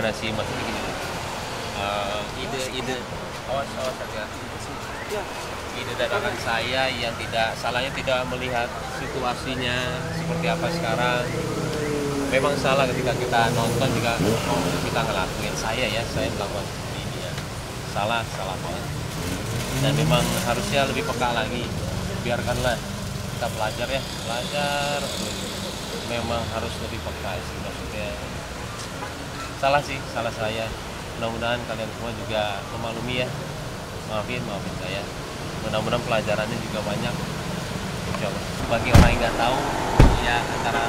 gimana sih maksudnya gini eh, ide ide. Awas-awas saja ya. ide datangan saya yang tidak salahnya tidak melihat situasinya seperti apa sekarang. Memang salah ketika kita nonton jika kita ngelakuin saya ya saya melakukan seperti ini ya salah salah banget. Dan memang harusnya lebih peka lagi. Biarkanlah kita belajar ya. Belajar. Memang harus lebih peka sih maksudnya salah sih salah saya. Mudah-mudahan kalian semua juga memaklumi ya. Maafin maafin saya. Mudah-mudahan pelajarannya juga banyak. Bagi orang yang nggak tahu ya antara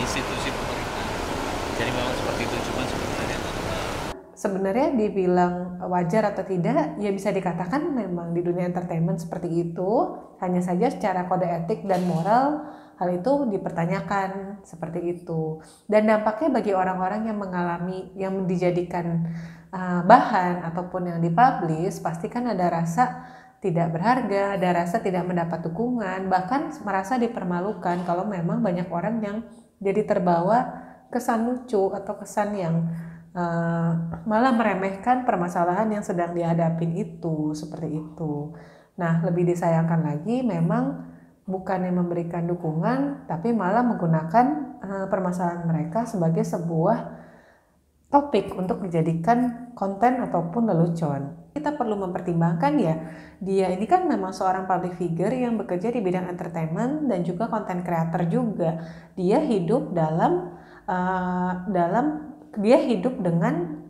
institusi pemerintah. Jadi memang seperti itu cuma sebenarnya Sebenarnya dibilang wajar atau tidak, ya bisa dikatakan memang di dunia entertainment seperti itu. Hanya saja secara kode etik dan moral hal itu dipertanyakan seperti itu. Dan dampaknya bagi orang-orang yang mengalami, yang dijadikan uh, bahan ataupun yang dipublish, pasti kan ada rasa tidak berharga, ada rasa tidak mendapat dukungan, bahkan merasa dipermalukan kalau memang banyak orang yang jadi terbawa kesan lucu atau kesan yang uh, malah meremehkan permasalahan yang sedang dihadapin itu seperti itu. Nah, lebih disayangkan lagi memang bukannya memberikan dukungan, tapi malah menggunakan uh, permasalahan mereka sebagai sebuah topik untuk dijadikan konten ataupun lelucon. Kita perlu mempertimbangkan ya, dia ini kan memang seorang public figure yang bekerja di bidang entertainment dan juga konten creator juga. Dia hidup dalam uh, dalam dia hidup dengan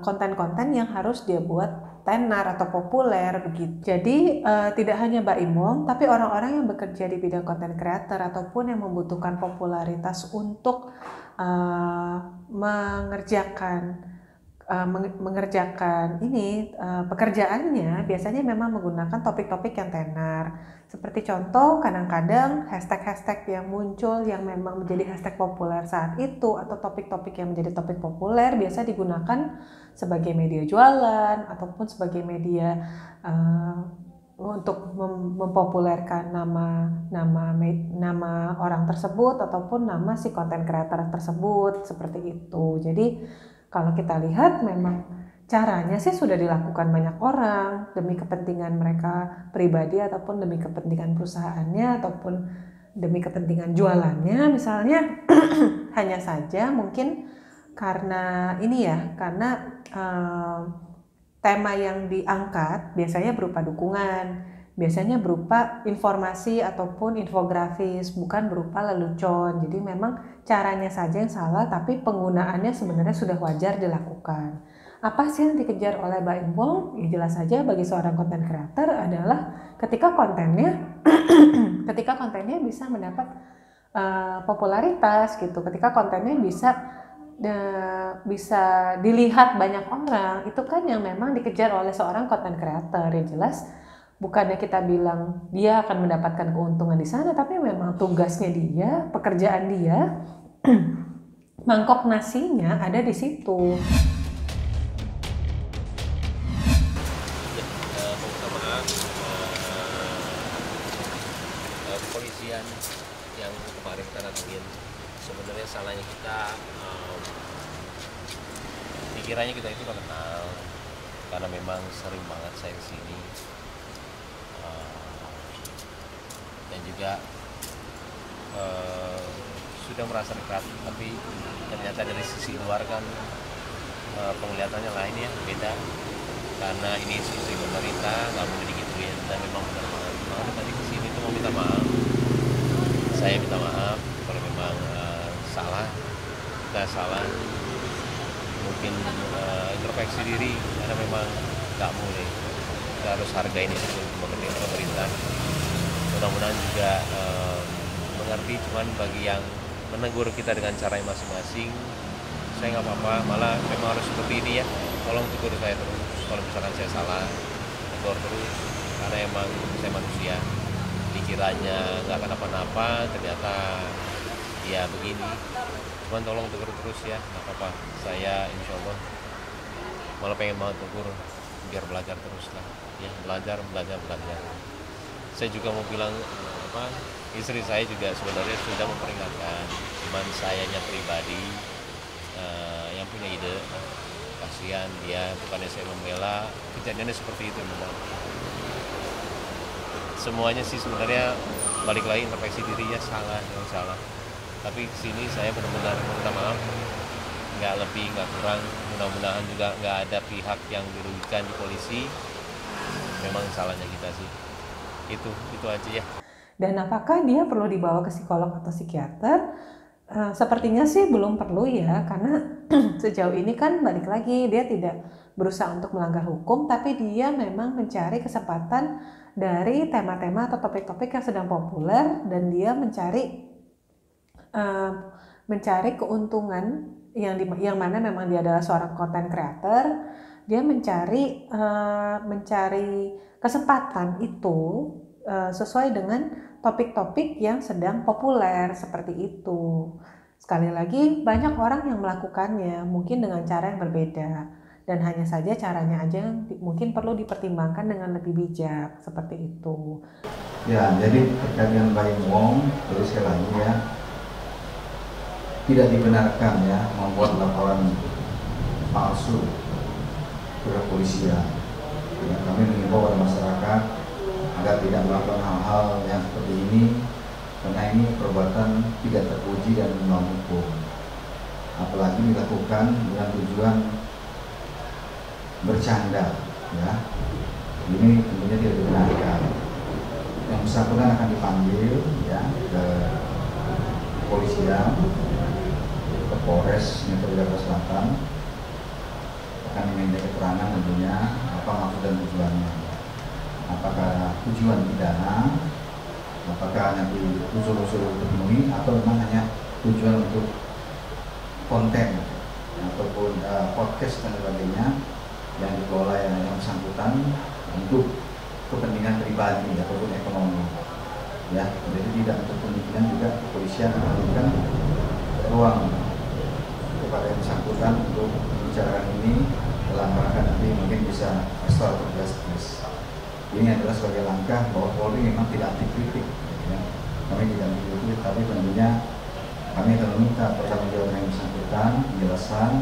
konten-konten uh, yang harus dia buat tenar atau populer begitu. Jadi uh, tidak hanya Mbak Imong, tapi orang-orang yang bekerja di bidang konten creator ataupun yang membutuhkan popularitas untuk uh, mengerjakan uh, mengerjakan ini uh, pekerjaannya biasanya memang menggunakan topik-topik yang tenar. Seperti contoh kadang-kadang hashtag-hashtag yang muncul yang memang menjadi hashtag populer saat itu atau topik-topik yang menjadi topik populer biasa digunakan sebagai media jualan ataupun sebagai media uh, untuk mem mempopulerkan nama nama nama orang tersebut ataupun nama si konten kreator tersebut seperti itu. Jadi kalau kita lihat memang caranya sih sudah dilakukan banyak orang. Demi kepentingan mereka pribadi ataupun demi kepentingan perusahaannya ataupun demi kepentingan jualannya. Misalnya hanya saja mungkin karena ini ya karena uh, tema yang diangkat biasanya berupa dukungan biasanya berupa informasi ataupun infografis bukan berupa lelucon jadi memang caranya saja yang salah tapi penggunaannya sebenarnya sudah wajar dilakukan apa sih yang dikejar oleh Mbak Imbong? Ya jelas saja bagi seorang konten creator adalah ketika kontennya ketika kontennya bisa mendapat uh, popularitas gitu, ketika kontennya bisa uh, bisa dilihat banyak orang, itu kan yang memang dikejar oleh seorang konten creator. Ya jelas bukannya kita bilang dia akan mendapatkan keuntungan di sana, tapi memang tugasnya dia, pekerjaan dia mangkok nasinya ada di situ. kepolisian yang kemarin kita datengin sebenarnya salahnya kita um, pikirannya kita itu kenal karena memang sering banget saya ke sini uh, dan juga uh, sudah merasa dekat tapi ternyata dari sisi luar kan uh, penglihatannya lain ya beda. Karena ini institusi pemerintah nggak boleh digituin dan memang benar banget mau tadi ke sini tuh mau minta maaf. Saya minta maaf kalau memang uh, salah kita salah. Mungkin uh, introspeksi diri karena memang nggak boleh. Kita harus hargai ini sebagai pemerintah mudah-mudahan juga uh, mengerti cuman bagi yang menegur kita dengan cara yang masing-masing saya nggak apa-apa. Malah memang harus seperti ini ya tolong tegur saya terus. Kalau misalkan saya salah tegur terus. Karena emang saya manusia pikirannya nggak kenapa-napa ternyata ya begini. Cuman tolong tegur terus ya nggak apa-apa. Saya insya Allah malah pengen banget tegur biar belajar terus lah. Ya belajar belajar belajar saya juga mau bilang apa istri saya juga sebenarnya sudah memperingatkan cuman sayanya pribadi uh, yang punya ide kepolisian dia bukannya saya membela kejadiannya seperti itu memang. Semuanya sih sebenarnya balik lagi introspeksi dirinya salah yang salah. Tapi sini saya benar-benar minta maaf nggak lebih nggak kurang mudah-mudahan juga nggak ada pihak yang dirugikan di polisi. Memang salahnya kita sih itu itu aja ya. Dan apakah dia perlu dibawa ke psikolog atau psikiater? Uh, sepertinya sih belum perlu ya karena sejauh ini kan balik lagi dia tidak berusaha untuk melanggar hukum tapi dia memang mencari kesempatan dari tema-tema atau topik-topik yang sedang populer dan dia mencari uh, mencari keuntungan yang di, yang mana memang dia adalah seorang content creator. Dia mencari uh, mencari kesempatan itu uh, sesuai dengan topik-topik yang sedang populer seperti itu. Sekali lagi, banyak orang yang melakukannya, mungkin dengan cara yang berbeda, dan hanya saja caranya aja mungkin perlu dipertimbangkan dengan lebih bijak, seperti itu. Ya, jadi terkait dengan Bayi Wong, terus sekali lagi ya, tidak dibenarkan ya membuat laporan palsu ke kepolisian. Ya, kami mengimbau kepada masyarakat agar tidak melakukan hal-hal yang seperti ini karena ini perbuatan tidak terpuji dan melawan hukum. Apalagi dilakukan dengan tujuan bercanda ya. Ini tentunya tidak dibenarkan. Yang bersangkutan akan dipanggil ya ke kepolisian ke Polres Metro Jakarta Selatan. Akan diminta keterangan tentunya apa maksud dan tujuannya? Apakah tujuan pidana? Apakah nanti unsur-unsur terpenuhi atau memang hanya tujuan untuk konten ataupun uh, podcast dan sebagainya yang dikelola yang bersangkutan untuk kepentingan pribadi ataupun ekonomi? Ya jadi tidak untuk kemungkinan juga kepolisian memberikan ruang kepada yang bersangkutan untuk membicarakan ini dalam rangka nanti mungkin bisa restoratif justice ini adalah sebagai langkah bahwa Polri memang tidak anti kritik ya. kami tidak anti kritik tapi tentunya kami akan meminta pertanggungjawaban yang bersangkutan penjelasan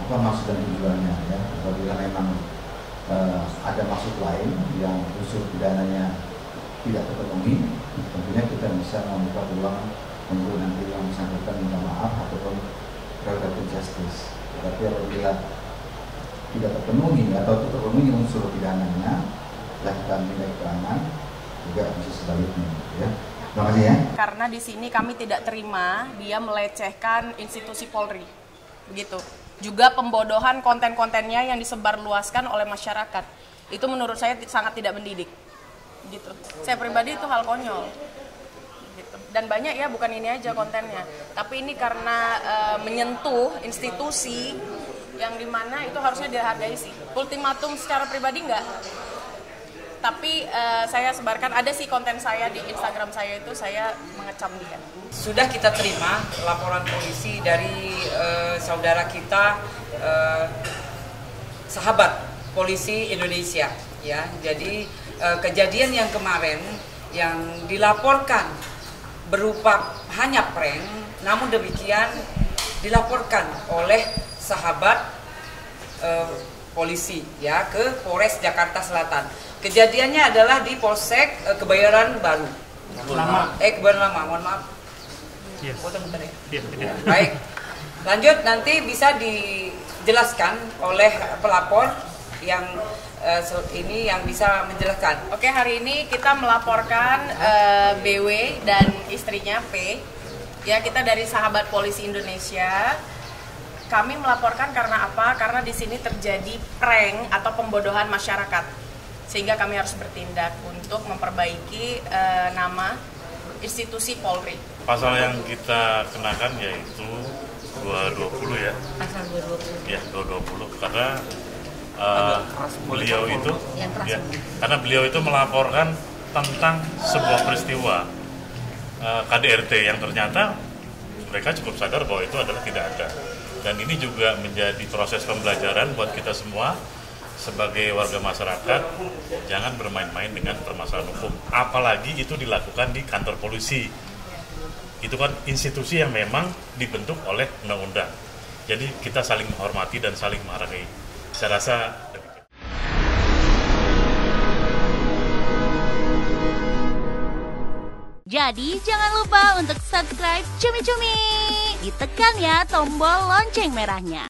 apa maksud dan tujuannya ya. Apabila memang uh, ada maksud lain yang unsur pidananya tidak terpenuhi tentunya kita bisa membuka peluang untuk nanti yang bersangkutan minta maaf ataupun prerogatif justice. Tapi apabila tidak terpenuhi atau terpenuhi unsur pidananya lakukan minta keterangan juga bisa sebaliknya ya. Terima kasih ya. Karena di sini kami tidak terima dia melecehkan institusi Polri begitu. Juga pembodohan konten-kontennya yang disebarluaskan oleh masyarakat itu menurut saya sangat tidak mendidik gitu. Saya pribadi itu hal konyol gitu. Dan banyak ya bukan ini aja kontennya. Tapi ini karena e, menyentuh institusi yang di mana itu harusnya dihargai sih ultimatum secara pribadi enggak tapi uh, saya sebarkan ada sih konten saya di Instagram saya itu saya mengecam dia. Sudah kita terima laporan polisi dari uh, saudara kita uh, sahabat polisi Indonesia ya. Jadi uh, kejadian yang kemarin yang dilaporkan berupa hanya prank namun demikian dilaporkan oleh sahabat uh, polisi ya ke Polres Jakarta Selatan Kejadiannya adalah di Polsek uh, Kebayoran Baru. Lama. Eh Kebayoran Lama, mohon maaf. Yes. Bentar ya. Yes. Baik. Lanjut nanti bisa dijelaskan oleh pelapor yang uh, ini yang bisa menjelaskan. Oke, hari ini kita melaporkan uh, eh, BW dan istrinya P. Ya, kita dari Sahabat Polisi Indonesia. Kami melaporkan karena apa? Karena di sini terjadi prank atau pembodohan masyarakat sehingga kami harus bertindak untuk memperbaiki uh, nama institusi Polri. Pasal yang kita kenakan yaitu 220 ya. Pasal 220. Ya, 220 karena uh, beliau itu ya, karena beliau itu melaporkan tentang sebuah peristiwa uh, eh, KDRT yang ternyata mereka cukup sadar bahwa itu adalah tidak ada. Dan ini juga menjadi proses pembelajaran buat kita semua sebagai warga masyarakat jangan bermain-main dengan permasalahan hukum apalagi itu dilakukan di kantor polisi itu kan institusi yang memang dibentuk oleh undang-undang jadi kita saling menghormati dan saling menghargai saya rasa. Jadi jangan lupa untuk subscribe Cumi Cumi. Ditekan ya tombol lonceng merahnya.